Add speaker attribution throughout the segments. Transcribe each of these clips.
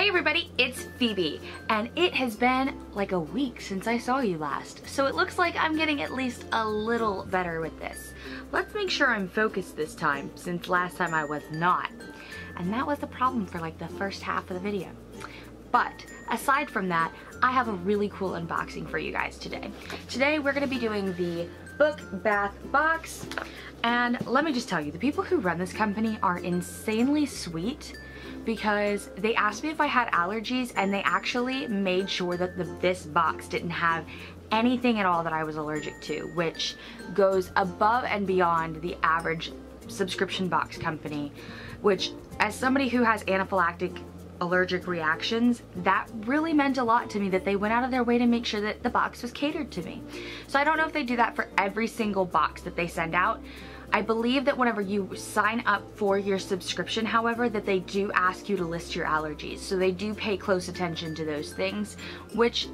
Speaker 1: Hey everybody, it's Phoebe, and it has been like a week since I saw you last, so it looks like I'm getting at least a little better with this. Let's make sure I'm focused this time, since last time I was not. And that was the problem for like the first half of the video. But aside from that, I have a really cool unboxing for you guys today. Today we're gonna be doing the Book Bath Box, and let me just tell you, the people who run this company are insanely sweet because they asked me if I had allergies and they actually made sure that the, this box didn't have anything at all that I was allergic to, which goes above and beyond the average subscription box company, which as somebody who has anaphylactic allergic reactions, that really meant a lot to me that they went out of their way to make sure that the box was catered to me. So I don't know if they do that for every single box that they send out, I believe that whenever you sign up for your subscription, however, that they do ask you to list your allergies. So they do pay close attention to those things, which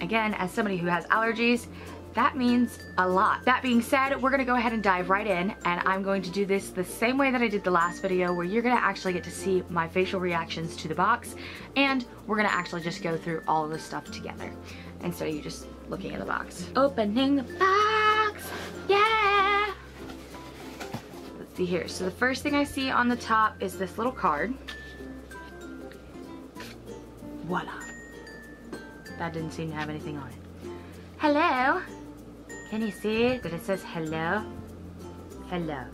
Speaker 1: again, as somebody who has allergies, that means a lot. That being said, we're gonna go ahead and dive right in and I'm going to do this the same way that I did the last video where you're gonna actually get to see my facial reactions to the box and we're gonna actually just go through all this stuff together instead of you just looking at the box. Opening the box, see here. So the first thing I see on the top is this little card. Voila. That didn't seem to have anything on it. Hello. Can you see it? that it says hello? Hello.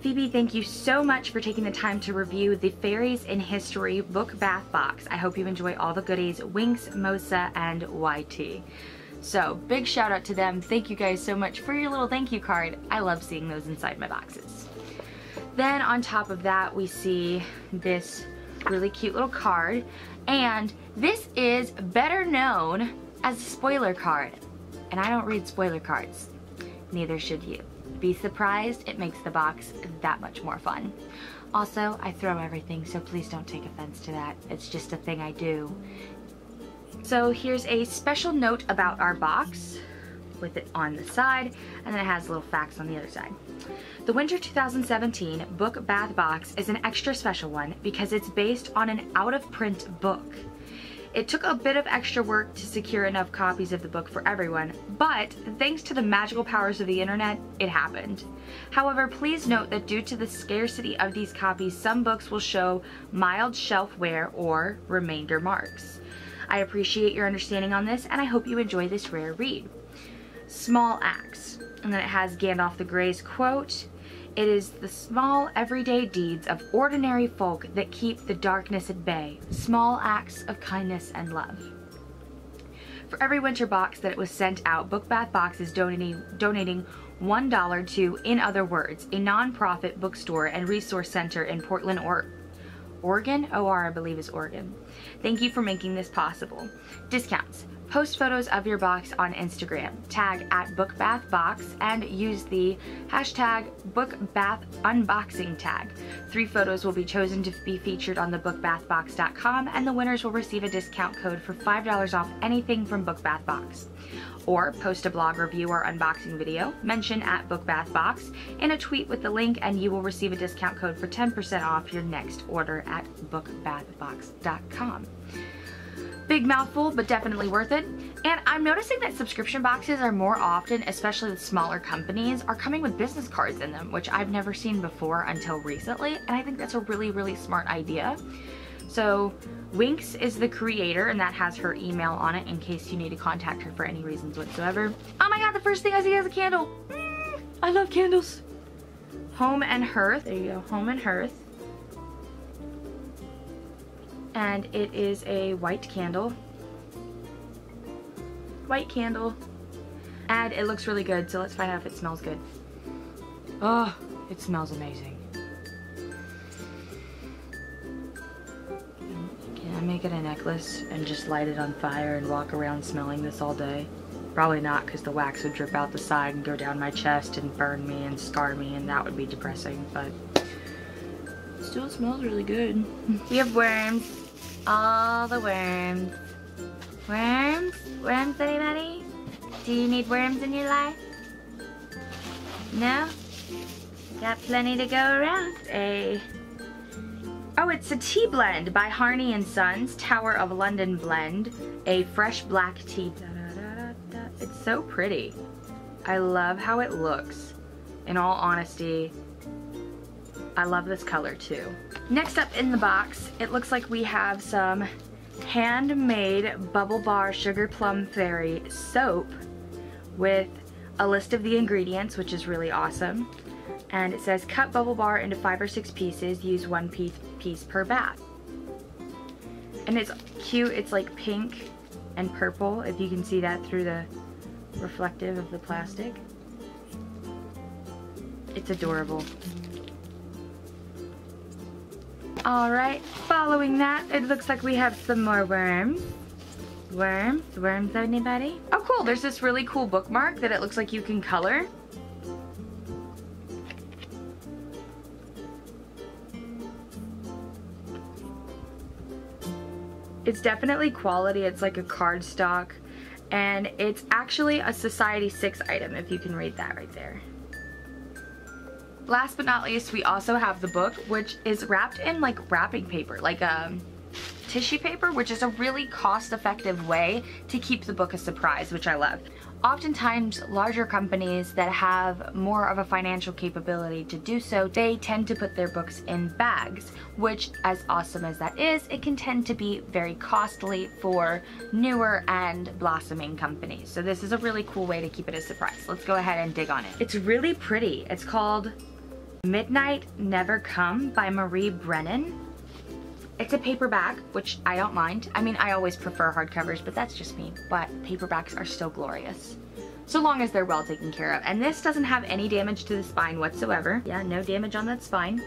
Speaker 1: Phoebe, thank you so much for taking the time to review the Fairies in History book bath box. I hope you enjoy all the goodies, Winks, Mosa, and YT. So big shout out to them. Thank you guys so much for your little thank you card. I love seeing those inside my boxes. Then on top of that, we see this really cute little card. And this is better known as a spoiler card. And I don't read spoiler cards. Neither should you. Be surprised, it makes the box that much more fun. Also, I throw everything, so please don't take offense to that. It's just a thing I do. So here's a special note about our box with it on the side, and then it has little facts on the other side. The Winter 2017 Book Bath Box is an extra special one because it's based on an out-of-print book. It took a bit of extra work to secure enough copies of the book for everyone, but thanks to the magical powers of the internet, it happened. However, please note that due to the scarcity of these copies, some books will show mild shelf wear or remainder marks. I appreciate your understanding on this and I hope you enjoy this rare read. Small Acts. And then it has Gandalf the Grey's quote, It is the small everyday deeds of ordinary folk that keep the darkness at bay, small acts of kindness and love. For every winter box that it was sent out, Book Bath Box is donating, donating $1 to In Other Words, a nonprofit bookstore and resource center in Portland, or Oregon? OR, I believe, is Oregon. Thank you for making this possible. Discounts. Post photos of your box on Instagram. Tag at BookBathBox and use the hashtag BookBathUnboxing tag. Three photos will be chosen to be featured on the BookBathBox.com and the winners will receive a discount code for $5 off anything from BookBathBox or post a blog review or unboxing video, mention at BookBathBox in a tweet with the link and you will receive a discount code for 10% off your next order at bookbathbox.com. Big mouthful, but definitely worth it. And I'm noticing that subscription boxes are more often, especially with smaller companies, are coming with business cards in them, which I've never seen before until recently. And I think that's a really, really smart idea. So Winks is the creator and that has her email on it in case you need to contact her for any reasons whatsoever. Oh my god, the first thing I see is a candle. Mm, I love candles. Home and Hearth. There you go, Home and Hearth. And it is a white candle. White candle. And it looks really good, so let's find out if it smells good. Oh, it smells amazing. Can I make it a necklace and just light it on fire and walk around smelling this all day? Probably not because the wax would drip out the side and go down my chest and burn me and scar me and that would be depressing, but still smells really good. we have worms. All the worms. Worms? Worms anybody? Do you need worms in your life? No? Got plenty to go around. A Oh, it's a tea blend by Harney and Sons, Tower of London blend, a fresh black tea. Da, da, da, it's so pretty. I love how it looks. In all honesty, I love this color too. Next up in the box, it looks like we have some handmade Bubble Bar Sugar Plum Fairy soap with a list of the ingredients, which is really awesome. And it says cut Bubble Bar into five or six pieces, use one piece, piece per bath. And it's cute, it's like pink and purple, if you can see that through the reflective of the plastic. It's adorable. Alright, following that, it looks like we have some more worms. Worms? Worms, anybody? Oh cool, there's this really cool bookmark that it looks like you can color. It's definitely quality, it's like a cardstock, and it's actually a Society 6 item if you can read that right there. Last but not least, we also have the book, which is wrapped in like wrapping paper, like um, tissue paper, which is a really cost-effective way to keep the book a surprise, which I love. Oftentimes, larger companies that have more of a financial capability to do so, they tend to put their books in bags, which as awesome as that is, it can tend to be very costly for newer and blossoming companies. So this is a really cool way to keep it a surprise. Let's go ahead and dig on it. It's really pretty. It's called Midnight Never Come by Marie Brennan. It's a paperback, which I don't mind. I mean, I always prefer hardcovers, but that's just me. But paperbacks are still glorious. So long as they're well taken care of. And this doesn't have any damage to the spine whatsoever. Yeah, no damage on that spine.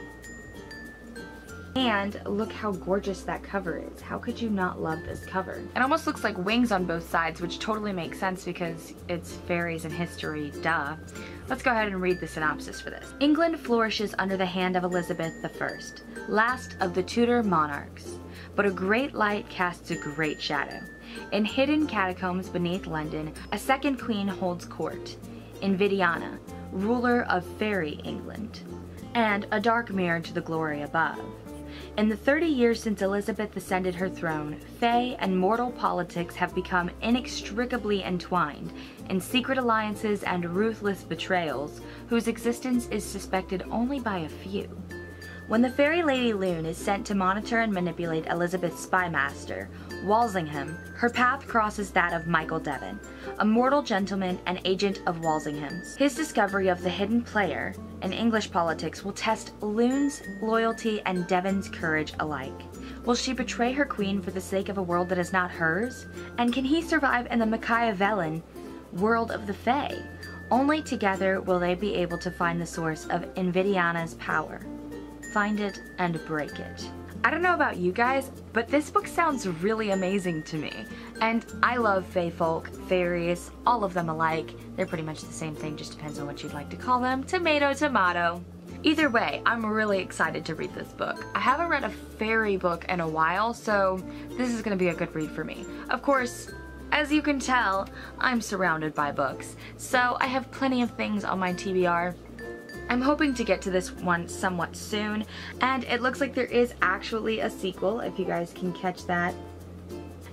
Speaker 1: And look how gorgeous that cover is. How could you not love this cover? It almost looks like wings on both sides, which totally makes sense because it's fairies and history, duh. Let's go ahead and read the synopsis for this. England flourishes under the hand of Elizabeth I, last of the Tudor monarchs. But a great light casts a great shadow. In hidden catacombs beneath London, a second queen holds court, Invidiana, ruler of fairy England, and a dark mirror to the glory above. In the 30 years since Elizabeth ascended her throne, Fae and mortal politics have become inextricably entwined in secret alliances and ruthless betrayals whose existence is suspected only by a few. When the fairy Lady Lune is sent to monitor and manipulate Elizabeth's spymaster, Walsingham, her path crosses that of Michael Deven, a mortal gentleman and agent of Walsingham's. His discovery of the hidden player in English politics will test Lune's loyalty and Deven's courage alike. Will she betray her queen for the sake of a world that is not hers? And can he survive in the Machiavellian world of the Fae? Only together will they be able to find the source of Invidiana's power. Find it and break it. I don't know about you guys, but this book sounds really amazing to me. And I love fae folk, fairies, all of them alike. They're pretty much the same thing, just depends on what you'd like to call them. Tomato, tomato. Either way, I'm really excited to read this book. I haven't read a fairy book in a while, so this is gonna be a good read for me. Of course, as you can tell, I'm surrounded by books, so I have plenty of things on my TBR I'm hoping to get to this one somewhat soon, and it looks like there is actually a sequel, if you guys can catch that.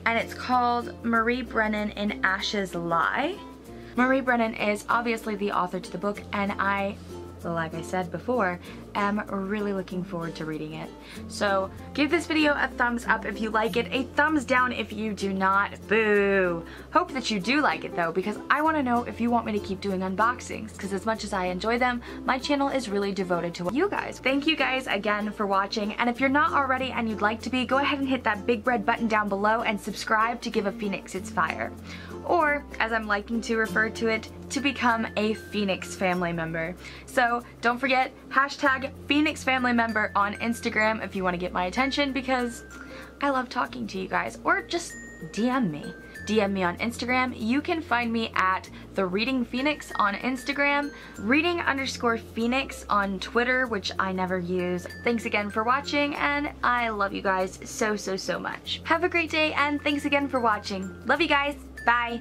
Speaker 1: And it's called Marie Brennan in Ashes Lie. Marie Brennan is obviously the author to the book, and I like I said before, am really looking forward to reading it. So give this video a thumbs up if you like it, a thumbs down if you do not, boo. Hope that you do like it though, because I want to know if you want me to keep doing unboxings, because as much as I enjoy them, my channel is really devoted to you guys. Thank you guys again for watching, and if you're not already and you'd like to be, go ahead and hit that big red button down below and subscribe to give a phoenix its fire or as I'm liking to refer to it, to become a Phoenix family member. So don't forget, hashtag Phoenix family member on Instagram if you want to get my attention because I love talking to you guys, or just DM me. DM me on Instagram. You can find me at The Reading Phoenix on Instagram, Reading underscore Phoenix on Twitter, which I never use. Thanks again for watching, and I love you guys so, so, so much. Have a great day, and thanks again for watching. Love you guys. Bye.